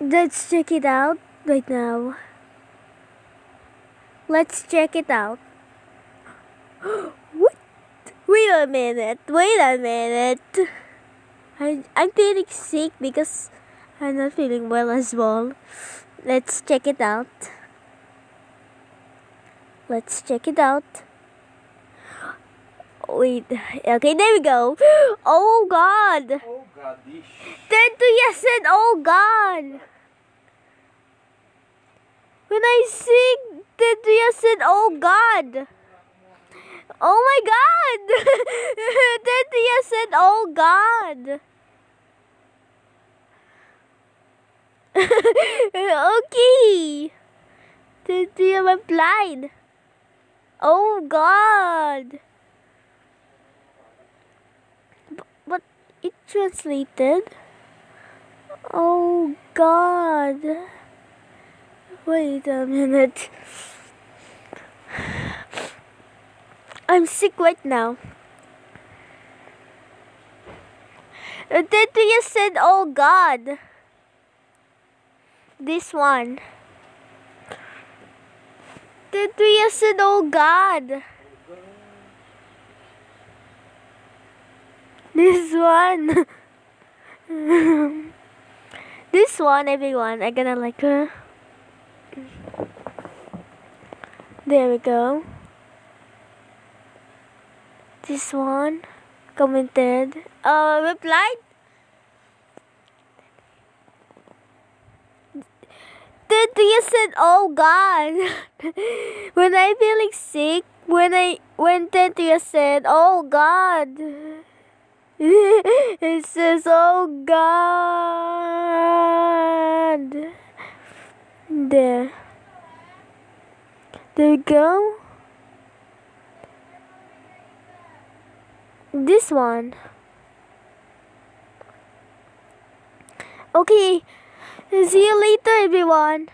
Let's check it out right now. Let's check it out. what? Wait a minute. Wait a minute. I, I'm feeling sick because I'm not feeling well as well. Let's check it out. Let's check it out. Wait. Okay, there we go. Oh God. Oh, Then Tuya said, "Oh God." When I sing, then Tuya said, "Oh God." Oh my God. then Tuya said, "Oh God." okay. Then you replied, "Oh God." But it translated. Oh God. Wait a minute. I'm sick right now. Then you said, oh God. This one. Then you said, oh God. This one. this one, everyone. I'm gonna like her. There we go. This one commented. Uh, replied. Then you said, "Oh God," when I feeling sick. When I when Tentia said, "Oh God." It says, Oh God. There. There we go. This one. Okay. See you later, everyone.